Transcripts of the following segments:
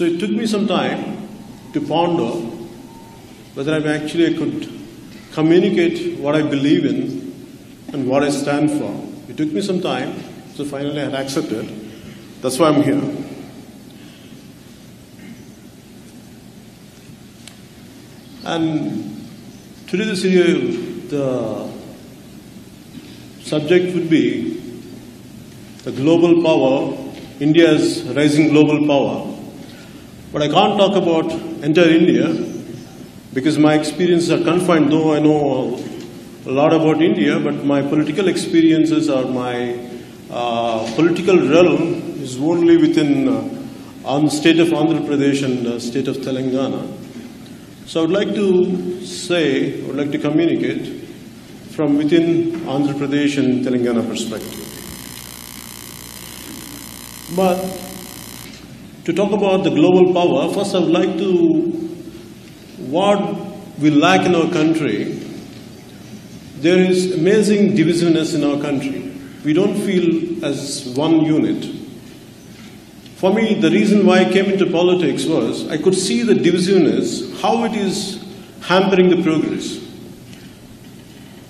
So it took me some time to ponder whether I actually could communicate what I believe in and what I stand for. It took me some time, so finally I had accepted. That's why I'm here. And today the, the subject would be the global power, India's rising global power. But I can't talk about entire India because my experiences are confined, though I know a lot about India, but my political experiences or my uh, political realm is only within uh, state of Andhra Pradesh and the state of Telangana. So I would like to say, I would like to communicate from within Andhra Pradesh and Telangana perspective. But to talk about the global power, first I would like to, what we lack in our country, there is amazing divisiveness in our country. We don't feel as one unit. For me, the reason why I came into politics was I could see the divisiveness, how it is hampering the progress.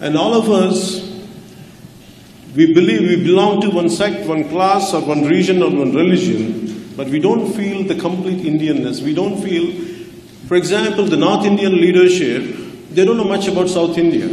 And all of us, we believe we belong to one sect, one class, or one region, or one religion, but we don't feel the complete Indianness. We don't feel, for example, the North Indian leadership, they don't know much about South India.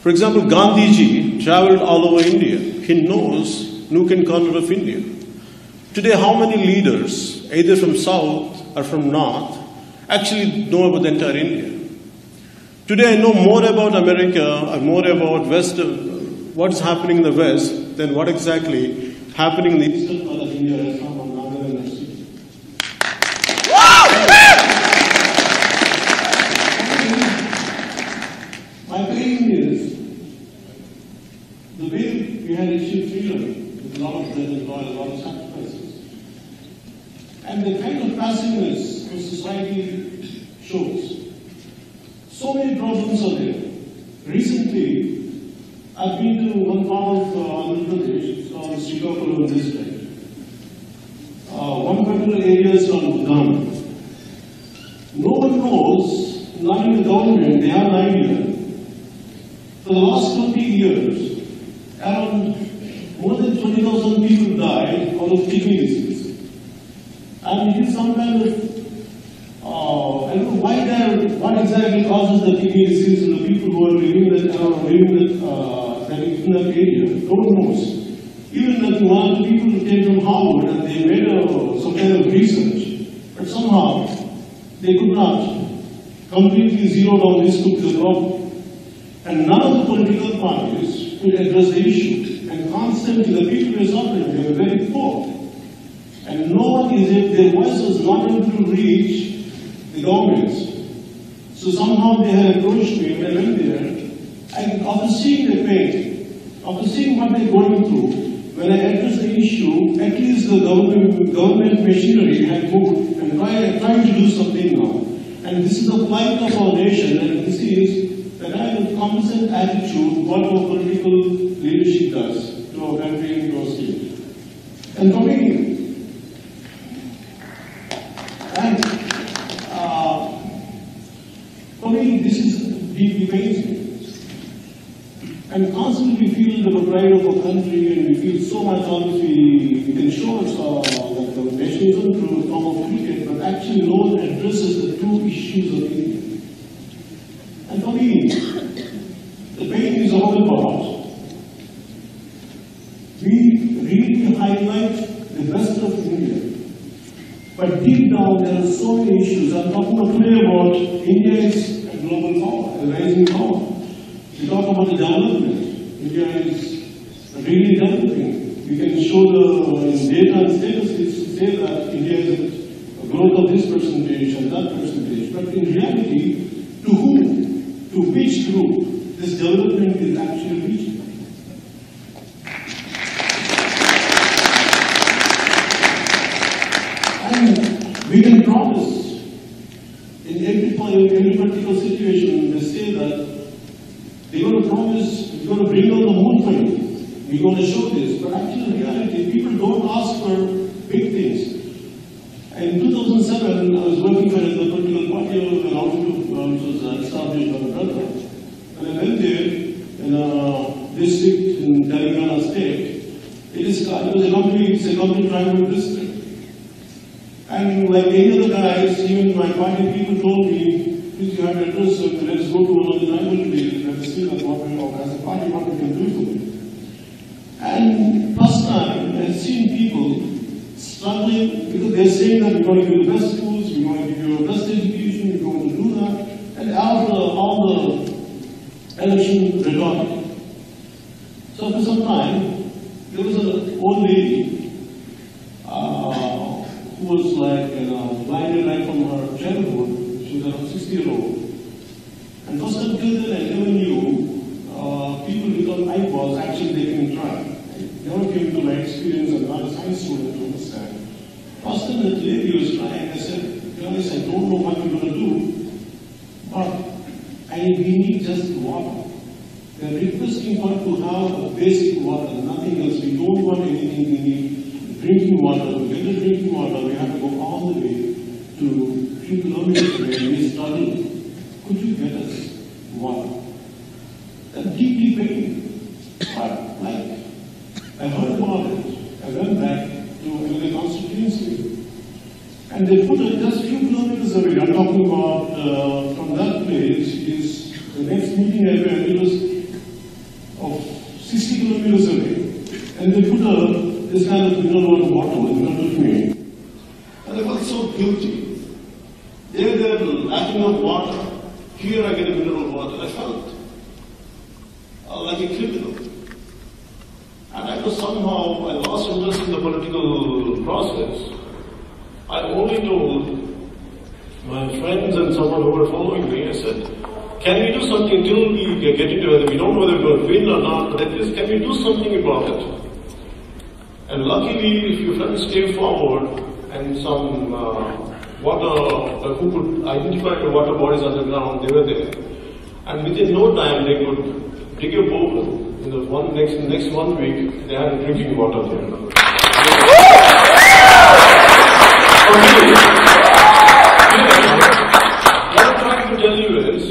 For example, Gandhiji traveled all over India. He knows nook and corner of India. Today, how many leaders, either from South or from North, actually know about the entire India? Today, I know more about America or more about West, what's happening in the West, than what exactly happening in the eastern part of India My claim is the way we had achieved freedom with a lot of blood and a lot of sacrifices. And the kind of passiveness our society shows. So many problems are there. Recently, I've been to one part of uh, Andhra Pradesh, called Srikakulam district. Uh, one particular area is called Ghana. No one knows, not even the government, they have an idea. For the last 20 years, around more than 20,000 people died out of kidney disease. And it is some kind of, uh, I don't know why there, what exactly causes the disease in the people who are living that, uh, living that, uh, that in that area, God knows. Even that one people who came from Harvard and they made a, some kind of research, but somehow they could not completely zero down this the problem. And none of the political parties could address the issue. And constantly the people were suffering, they were very poor. And no one is, their voice was not able to reach the governments. So somehow they had approached me when I went there. And after seeing their pain, after seeing what they're going through, when I addressed the issue, at least the government, government machinery had moved and try, trying to do something now. And this is the plight of our nation, and this is the kind of constant attitude what our political leadership does to our country and to our state. And for me, and uh, for me, this is deeply painful. And constantly we feel the pride of our country and we feel so much always we, we can show us uh, nationalism through the cricket, but actually one addresses the two issues of India. And for me, the pain is all about we really highlight the best of India. But deep down there are so many issues. I'm talking today about India is a global power, a rising power. We talk about the development. India is really developing. We can show the data and statistics say that India is a growth of this percentage and that percentage. But in reality, to which group this development is actually reaching? And we can promise in every, in every particular situation, they say that they're going to promise, we're going to bring on the moon for you. We're going to show this. But actually, in reality, people don't ask for big things. In 2000, 2007, I was working for the political party of an outfit uh, which was uh, established by my brother. And I went there in a district in Telangana state. It it was a complete, it's a complete tribal district. And like any other guys, even my party people told me, please you have your address, so let's go to the tribal places, let's see what we, as a party, what we can do for them. And first time, I've seen people struggling because they're saying that we're going to give you the best schools, we're going to give you a best education, we're going to do that. And after all the election rhetoric. So for some time, there was an old lady uh, like, you know, blinded right from her childhood. She was around 60 year old. And first until then, I never knew uh, people without eyeballs actually they can try. Never came to my experience as not a science student to understand. First that lady was trying, I said, guys, I don't know what you're going to do, but I we need just water. They're requesting her to have a basic water, nothing else. We don't want anything. We need drinking water. To get the drinking water, we have to go all the way to few kilometers away. We struggle. Could you get us water? That deeply pain. But like I heard about it. I went back to the constituency. And they put it just a few kilometers away. I'm talking about uh, from that place is the next meeting I went, it was of 60 kilometers away. And they put a, this kind of mineral water bottle in front of me. And I felt so guilty. There they're lacking of water. Here I get a mineral water. I felt uh, like a criminal. Was somehow, I lost interest in the political process. I only told my friends and someone who were following me, I said, can we do something till we get into whether we don't know whether we're going to win or not, but at least can we do something about it? And luckily, a few friends came forward and some uh, water, uh, who could identify the water bodies underground, they were there. And within no time, they could dig a borehole. In the one next next one week, they had drinking water there. Me, what I'm trying to tell you is,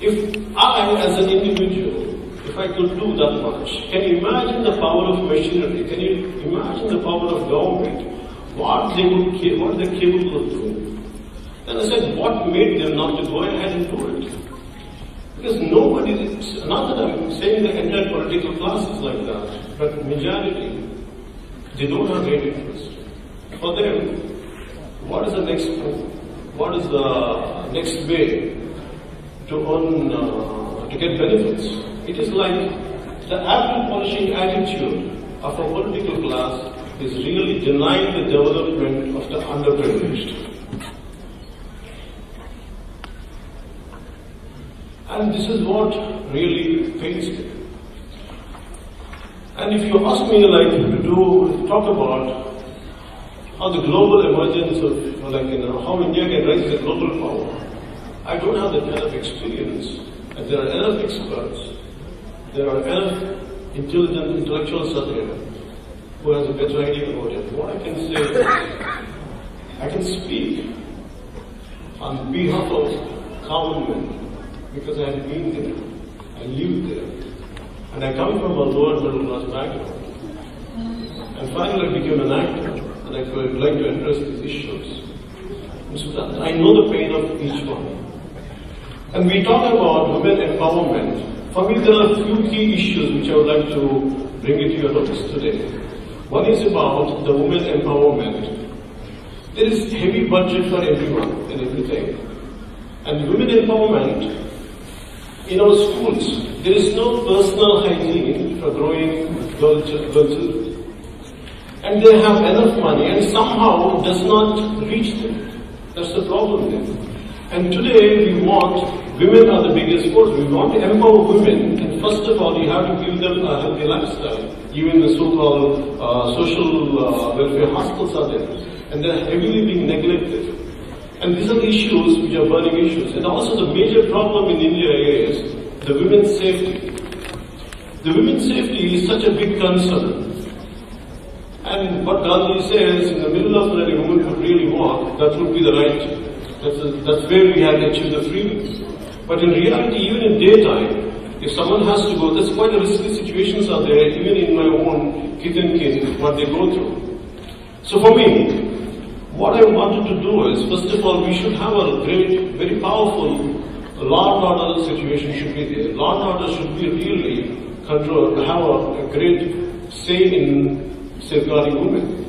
if I, as an individual, if I could do that much, can you imagine the power of machinery? Can you imagine the power of government? What they would, what they're capable of doing? Then I said, what made them not to go ahead and do it? Because nobody, is- not that I'm saying the entire political class is like that, but majority, they don't have great interest. For them, what is the next move? What is the next way to earn, uh, to get benefits? It is like the apple polishing attitude of a political class is really denying the development of the underprivileged. And this is what really pains me. And if you ask me, like, to do, talk about how the global emergence of, like, you know, how India can rise as global power, I don't have that kind of experience. And there are enough experts, there are enough intelligent intellectuals out there who has a better idea about it. What I can say is, I can speak on behalf of common men because I have been there, I lived there, and I come from a lower middle class background. And finally I became an actor, and I would like to address these issues. And so that I know the pain of each one. And we talk about women empowerment. For me, there are a few key issues which I would like to bring into your notice today. One is about the women empowerment. There is heavy budget for everyone and everything. And women empowerment in our schools, there is no personal hygiene for growing children. And they have enough money and somehow does not reach them. That's the problem there. And today we want, women are the biggest force, we want to empower women and first of all you have to give them a healthy lifestyle. Even the so-called uh, social uh, welfare hospitals are there and they're heavily being neglected. And these are the issues which are burning issues. And also the major problem in India is the women's safety. The women's safety is such a big concern. And what Gandhi says, in the middle of where a woman could really walk, that would be the right. That's, the, that's where we had achieved the freedom. But in reality, even in daytime, if someone has to go, that's quite a risky situations are there, even in my own kith and what they go through. So for me, what I wanted to do is, first of all, we should have a great, very powerful law and order situation should be there. Law and order should be really control, have a, a great say in safeguarding women.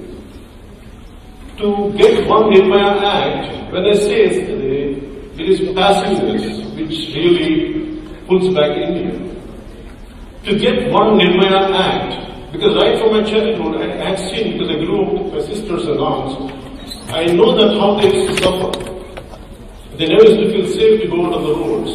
To get one Nirbhaya Act, when I say yesterday, it is passiveness which really pulls back India. To get one Nirbhaya Act, because right from my childhood, I, have seen, because I grew up with my sisters and aunts, I know that how they used to suffer. They never used to feel safe to go out on the roads.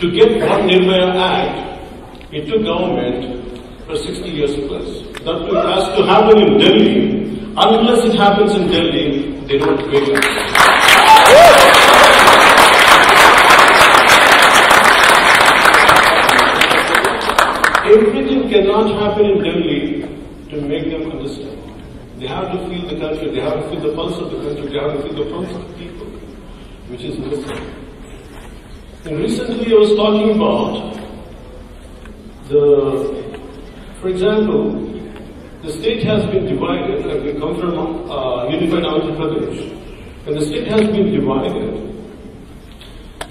To get one Nirbhaya Act, it took government for 60 years plus. That has to happen in Delhi. Unless it happens in Delhi, they don't wake up. Everything cannot happen in Delhi to make them understand. To feel the country, they have to feel the pulse of the country, they have to feel the pulse of the people, which is missing. And recently I was talking about the, for example, the state has been divided, like we come from uh, unified Andhra Pradesh, and the state has been divided.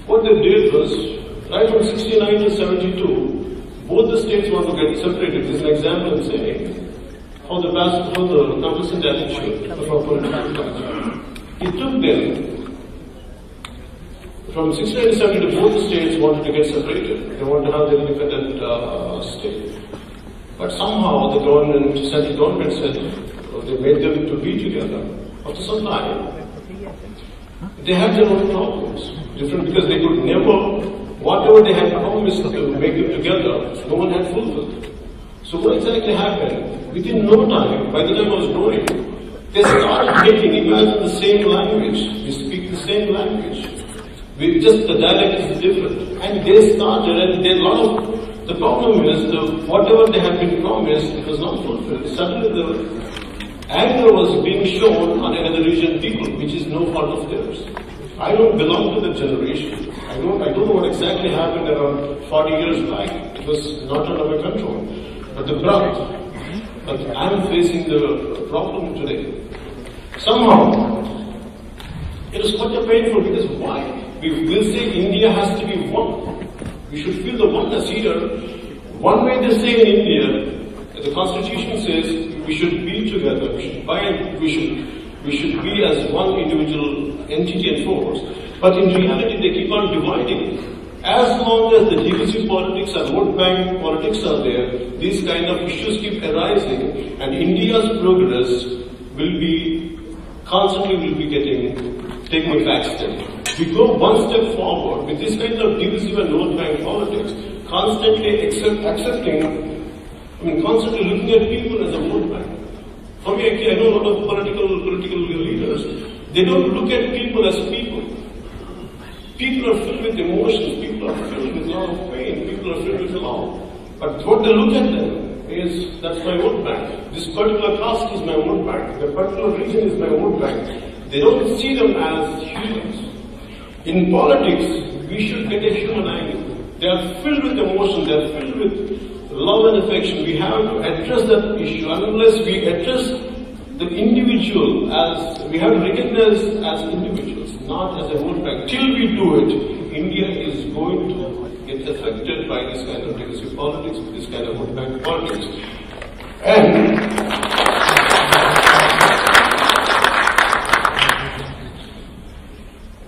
What they did was, right from 69 to 72, both the states want to get separated. This is an example I'm saying how the past, how the of our political culture. It took them from 1670 to both states wanted to get separated. They wanted to have their independent uh, state. But somehow the government, central government said, or they made them to be together. After some time, they had their own problems. Different because they could never, whatever they had promised to make them together, no one had fulfilled. So what exactly happened? Within no time, by the time I was growing, they started getting, imagine the same language. We speak the same language. We just the dialect is different. And they started and they of the problem is the whatever they had been promised, it was not fulfilled. Suddenly the anger was being shown on another region people, which is no fault of theirs. I don't belong to the generation. I don't I don't know what exactly happened around 40 years back. It was not under my control. But the brunt but I'm facing the problem today. Somehow, it is quite painful because why? We will say India has to be one. We should feel the oneness here. One way they say in India, the constitution says we should be together, we should bind, we should, we should be as one individual entity and force. But in reality, they keep on dividing. As long as the divisive politics and vote bank politics are there, these kind of issues keep arising and India's progress will be, constantly will be getting, taking a back step. We go one step forward with this kind of divisive and vote bank politics, constantly accept, accepting, I mean constantly looking at people as a vote bank. For me, I know a lot of political, political leaders, they don't look at people as people. People are filled with emotions, people are filled with a lot of pain, people are filled with love. But what they look at them is, that's my vote bank. This particular caste is my vote bank. The particular region is my vote bank. They don't see them as humans. In politics, we should get a human angle. They are filled with emotion, they are filled with love and affection. We have to address that issue. And Unless we address the individual as, we have to recognize as individuals, not as a vote bank. Till we do it, India is going to get affected by this kind of divisive politics, this kind of vote bank politics. And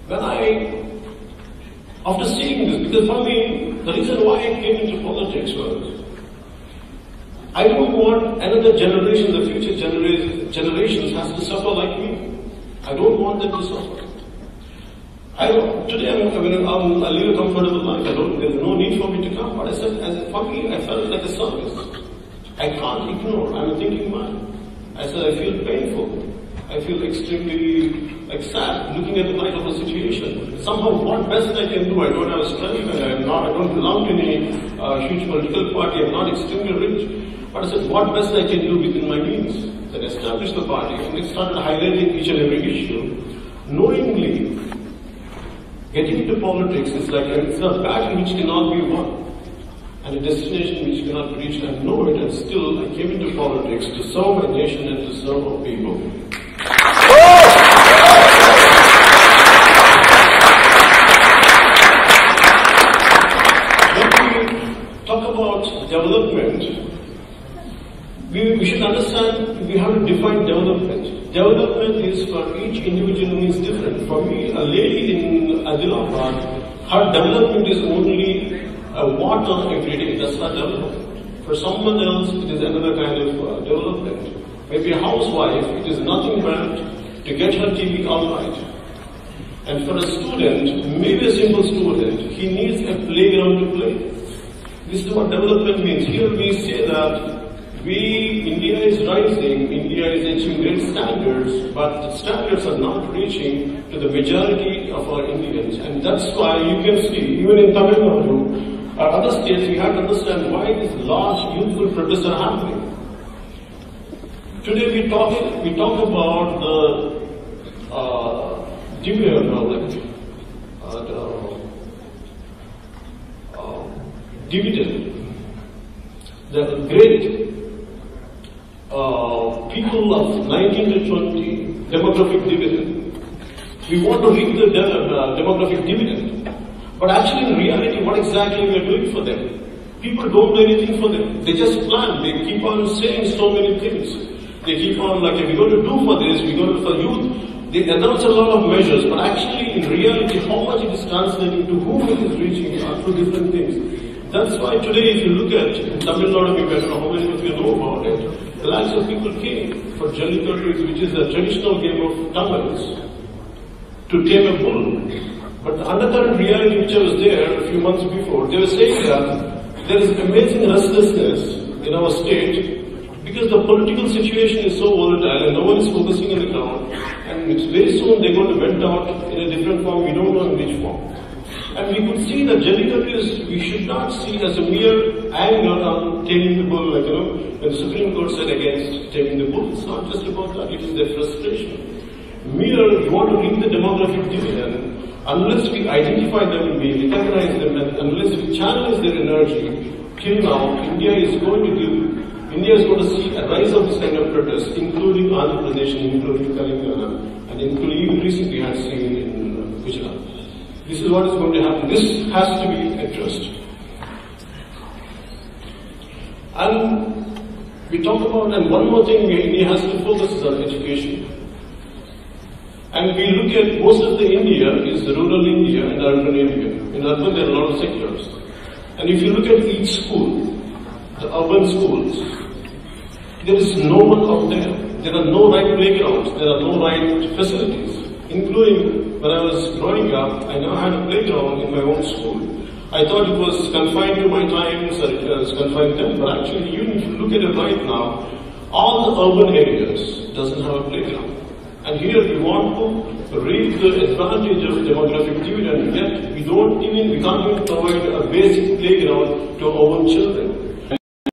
when I, after seeing this, because for me, the reason why I came into politics was, I don't want another generation, the future genera- generations has to suffer like me. I don't want them to suffer. I today I'm, I'm, I live a comfortable life. I don't, there's no need for me to come. But I said, as for me, I felt like a service. I can't ignore. I'm a thinking man. I said, I feel painful. I feel extremely like sad looking at the light of the situation. Somehow, what best I can do? I don't have strength, and I'm not. I don't belong to any a huge political party. I'm not extremely rich. But I said, what best I can do within my means? Then established the party and we started highlighting each and every issue. Knowingly, getting into politics is like it's a battle which cannot be won and a destination which cannot be reached. I know it, and still I came into politics to serve my nation and to serve our people. When we talk about development, we, we should understand we have to define development. Development is for each individual means different. For me, a lady her development is only a uh, water every day. That's not development. For someone else, it is another kind of uh, development. Maybe a housewife, it is nothing but to get her TV all right. And for a student, maybe a simple student, he needs a playground to play. This is what development means. Here we say that we, India is rising, India is achieving great standards, but the standards are not reaching to the majority of our Indians. And that's why you can see, even in Tamil Nadu, or other states, we have to understand why this large youthful protests are happening. Today we talk, we talk about the uh, like, uh, the, uh, dividend. The great uh, people of 19 to 20 demographic dividend. We want to reap the de- uh, demographic dividend. But actually, in reality, what exactly we are doing for them? People don't do anything for them. They just plan. They keep on saying so many things. They keep on like, we're going to do for this, we're going to for youth. They announce a lot of measures, but actually, in reality, how much it is translating to whom it is reaching are two different things. That's why today, if you look at Tamil Nadu, we know how many of you know about it. The lakhs of people came for Jallikattu, which is a traditional game of Tamils, to tame a bull. But the undercurrent reality which was there a few months before, they were saying that there is amazing restlessness in our state because the political situation is so volatile and no one is focusing on the ground. And it's very soon they're going to vent out in a different form, we don't know in which form. And we could see that Jallikattu is, we should not see as a mere anger on taming the bull, like, you know, when the Supreme Court said against taming the bull. It's not just about that, it is their frustration. Mere, you want to reap the demographic dividend, unless we identify them, we recognize them, and unless we channelize their energy, till now, India is going to give, India is going to see a rise of this kind of protest, including Andhra Pradesh, including Telangana, and including even recently I had seen in Gujarat. This is what is going to happen. This has to be addressed. And we talk about, and one more thing India has to focus is on education. And we look at most of the India is rural India and urban India. In urban there are a lot of sectors. And if you look at each school, the urban schools, there is no one out there. There are no right playgrounds. There are no right facilities. Including when I was growing up, I now had a playground in my own school. I thought it was confined to my times, or it was confined to them, but actually, if you look at it right now, all the urban areas doesn't have a playground. And here we want to reap the advantage of demographic dividend, yet we don't even, we can't even provide a basic playground to our own children.